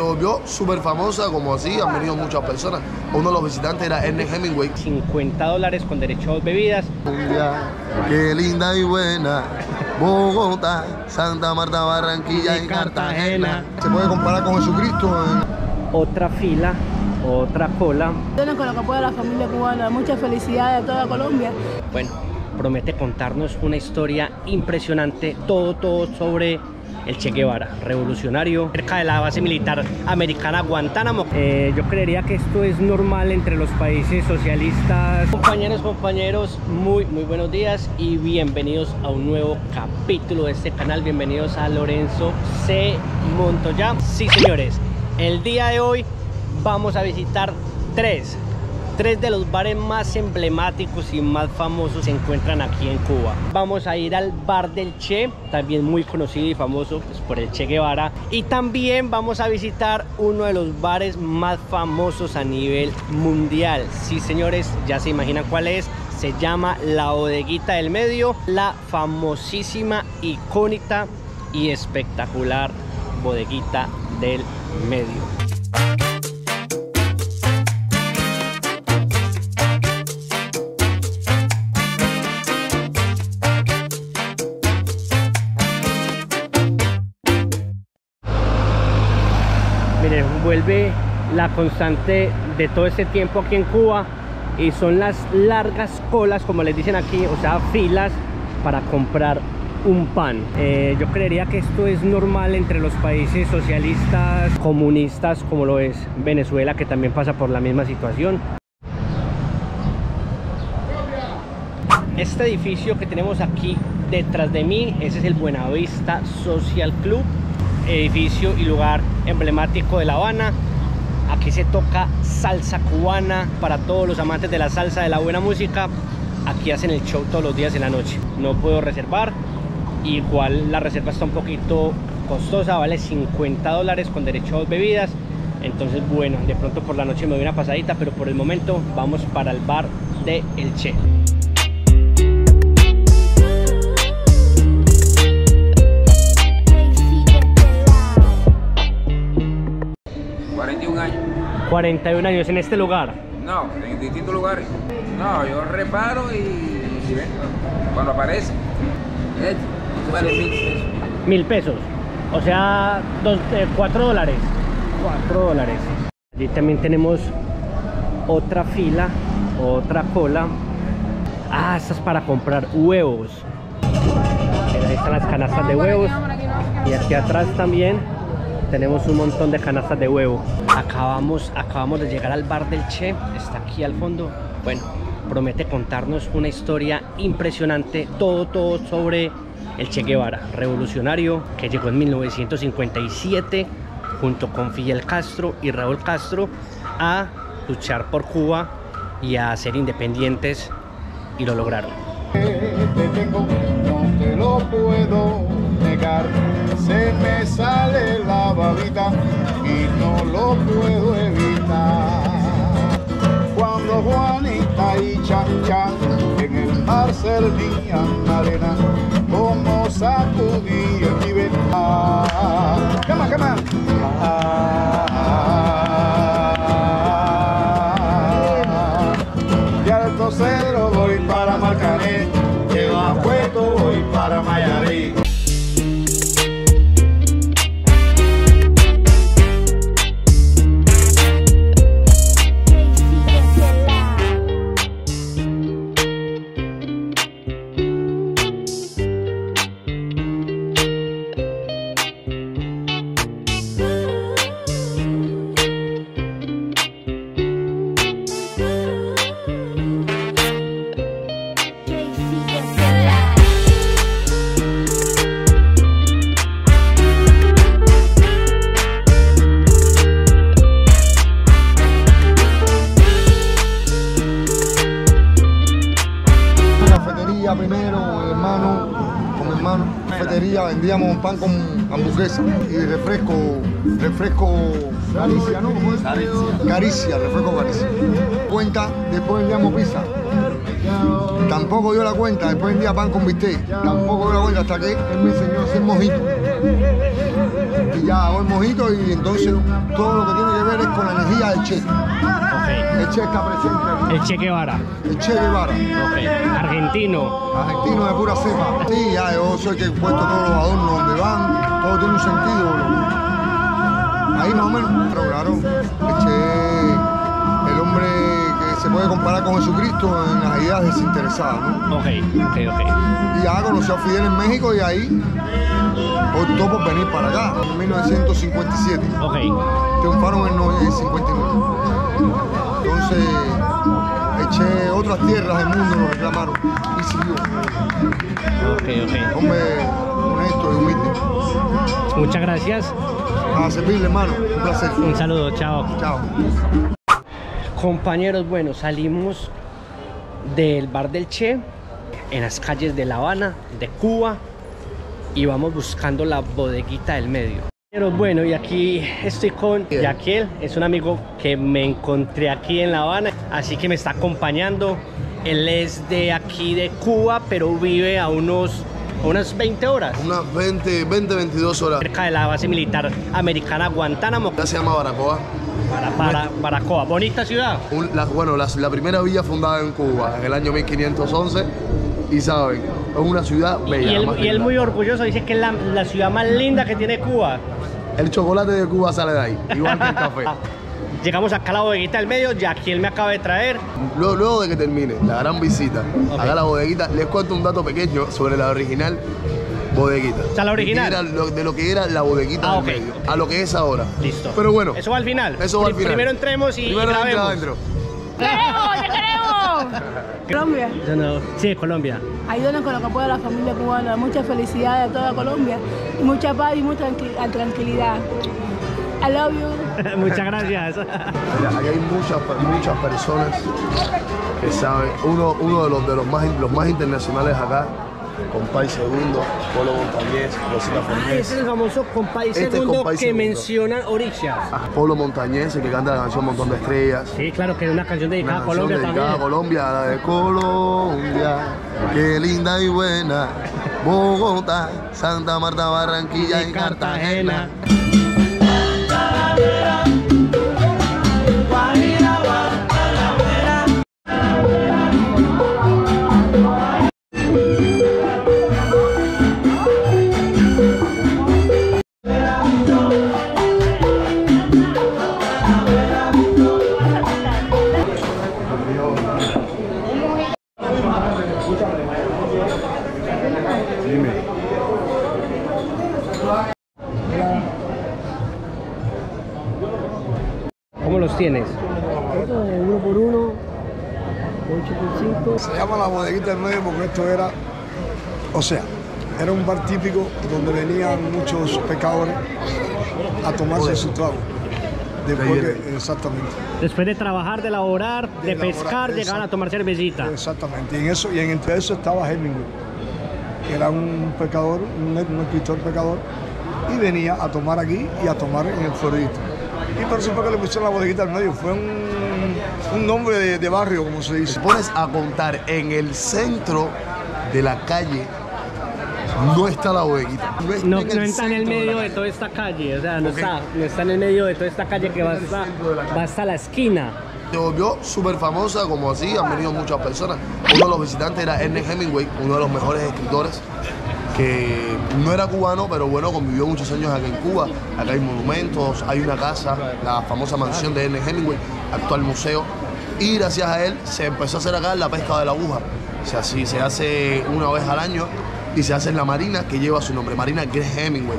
Se volvió súper famosa, como así han venido muchas personas. Uno de los visitantes era Ernest Hemingway. 50 dólares con derecho a dos bebidas. Qué linda y buena. Bogotá, Santa Marta, Barranquilla y, Y Cartagena. Cartagena. Se puede comparar con Jesucristo. Otra fila, otra cola. Donen con lo que pueda la familia cubana. Mucha felicidad a toda Colombia. Bueno, promete contarnos una historia impresionante, todo, todo sobre el Che Guevara, revolucionario, cerca de la base militar americana Guantánamo. Eh, yo creería que esto es normal entre los países socialistas. Compañeros, compañeros, muy, muy buenos días y bienvenidos a un nuevo capítulo de este canal. Bienvenidos a Lorenzo C. Montoya. Sí, señores, el día de hoy vamos a visitar tres Tres de los bares más emblemáticos y más famosos se encuentran aquí en Cuba. Vamos a ir al bar del Che, también muy conocido y famoso pues, por el Che Guevara. Y también vamos a visitar uno de los bares más famosos a nivel mundial. Sí, señores, ya se imaginan cuál es. Se llama La Bodeguita del Medio, la famosísima, icónica y espectacular Bodeguita del Medio. Miren, vuelve la constante de todo este tiempo aquí en Cuba y son las largas colas, como les dicen aquí, o sea, filas para comprar un pan. Eh, yo creería que esto es normal entre los países socialistas, comunistas, como lo es Venezuela, que también pasa por la misma situación. Este edificio que tenemos aquí detrás de mí, ese es el Buenavista Social Club, edificio y lugar emblemático de La Habana. Aquí se toca salsa cubana para todos los amantes de la salsa, de la buena música. Aquí hacen el show todos los días en la noche. No puedo reservar. Igual la reserva está un poquito costosa, vale 50 dólares con derecho a dos bebidas. Entonces, bueno, de pronto por la noche me doy una pasadita, pero por el momento vamos para el bar de El Che. 41 años en este lugar. No, en distintos lugares. No, yo reparo y si ven, cuando aparece. Esto vale mil pesos. Mil pesos. O sea, dos, eh, cuatro dólares. Cuatro dólares. Allí también tenemos otra fila, otra cola. Ah, esta es para comprar huevos. Ahí están las canastas de huevos. Y aquí atrás también tenemos un montón de canastas de huevo. Acabamos, acabamos de llegar al bar del Che. Está aquí al fondo. Bueno, promete contarnos una historia impresionante. Todo, todo sobre el Che Guevara, revolucionario que llegó en 1957 junto con Fidel Castro y Raúl Castro a luchar por Cuba y a ser independientes y lo lograron. Y no lo puedo evitar. Cuando Juanita y Chan Chan en el mar servían arena, como sacudí el nivel. Ah, come Cafetería primero, hermano, con hermano. Cafetería vendíamos pan con hamburguesa y refresco, refresco Caricia, ¿no? ¿Cómo es? Caricia. refresco Caricia. Cuenta, después vendíamos pizza. Tampoco dio la cuenta, después vendía pan con bistec. Tampoco dio la cuenta hasta que él me enseñó a hacer mojito. y ya hago el mojito y entonces todo lo que tiene que ver es con la energía del Che. El Che está presente. El Che Guevara. El Che Guevara. Ok. Argentino. Argentino de pura cepa. Sí, ya yo soy el que he puesto todos los adornos donde van, todo tiene un sentido. Ahí más o menos. Pero claro, el Che, el hombre puede comparar con Jesucristo en las ideas desinteresadas, ¿no? Ok, ok, ok. Y ya conoció a Fidel en México y ahí optó por venir para acá en 1957. Ok. Triunfaron en en 59. Entonces, eché otras tierras del mundo, lo reclamaron y siguió. Ok, ok. Hombre honesto y humilde. Muchas gracias. A servirle, hermano. Un placer. Un saludo, chao. Chao. Compañeros, bueno, salimos del bar del Che en las calles de La Habana, de Cuba, y vamos buscando la bodeguita del medio. Pero bueno, y aquí estoy con Yaquiel, es un amigo que me encontré aquí en La Habana, así que me está acompañando. Él es de aquí de Cuba, pero vive a unos a unas 20 horas Unas 20, 20, 22 horas. cerca de la base militar americana Guantánamo, Ya se llama Baracoa. Para, para, Baracoa. Bonita ciudad. Un- la, bueno, la, la primera villa fundada en Cuba en el año 1511. Y saben, es una ciudad bella. Y él, y él muy orgulloso dice que es la, la ciudad más linda que tiene Cuba. El chocolate de Cuba sale de ahí, igual que el café. Llegamos acá a la bodeguita del medio, ya aquí él me acaba de traer. Luego, luego de que termine la gran visita, Ok. acá a la bodeguita, les cuento un dato pequeño sobre la original bodeguita. O sea, la original. De, era lo- de lo que era la bodeguita Ah, del ok. medio, a lo que es ahora. Listo. Pero bueno, Eso va al final. Eso va al final. Primero entremos y, primero adentro. ¡Queremos, te queremos! Colombia, Yo no- Sí, Colombia. ayúdenos con lo que pueda la familia cubana. Mucha felicidad a toda Colombia. Y mucha paz y mucha tranqui- tranquilidad. I love you. Muchas gracias. Mira, aquí hay muchas, muchas personas que saben. Uno, uno de los de los más, los más internacionales acá, Compay Segundo, Polo Montañés, Rosita Ah, ese es el famoso compay Este es segundo compay que segundo. mencionan orillas. Ah, Polo Montañés, el que canta la canción Montón de Estrellas. Sí, claro, que es una canción dedicada Una a Colombia dedicada a también. Colombia, la de Colombia, qué linda y buena, Bogotá, Santa Marta, Barranquilla y Cartagena. ¿Cómo Uno por uno, ocho por cinco. Se llama la bodeguita del medio porque esto era, o sea, era un bar típico donde venían muchos pescadores a tomarse su trago. Después que, exactamente, Después de trabajar, de elaborar, de, De elaborar, pescar, llegaban a tomar cervecita. exactamente. Y en eso, y en entre eso estaba Hemingway, que era un pescador, un, un escritor pescador, y venía a tomar aquí y a tomar en el Florito. Y por eso fue que le pusieron la bodeguita del medio. Fue un, un nombre de, de barrio, como se dice. Te pones a contar en el centro de la calle, no está la bodeguita. está No, en no está en el de medio de toda esta calle, o sea, no, está, no está en el medio de toda esta calle que va hasta, va hasta la esquina. Se volvió súper famosa, como así, han venido muchas personas. Uno de los visitantes era Ernest Hemingway, uno de los mejores escritores, que no era cubano, pero bueno, convivió muchos años aquí en Cuba. Acá hay monumentos, hay una casa, la famosa mansión de Ernest Hemingway, actual museo. Y gracias a él se empezó a hacer acá la pesca de la aguja. O sea, sí, se hace una vez al año y se hace en la marina que lleva su nombre, Marina Greg Hemingway.